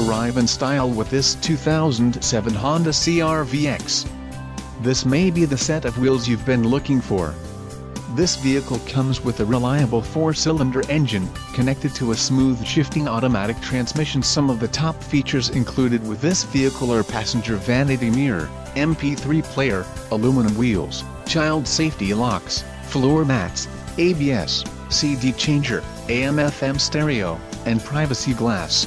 arrive in style with this 2007 Honda CR-V EX. This may be the set of wheels you've been looking for. This vehicle comes with a reliable four-cylinder engine, connected to a smooth shifting automatic transmission. Some of the top features included with this vehicle are passenger vanity mirror, MP3 player, aluminum wheels, child safety locks, floor mats, ABS, CD changer, AM-FM stereo, and privacy glass.